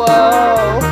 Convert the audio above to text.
Whoa.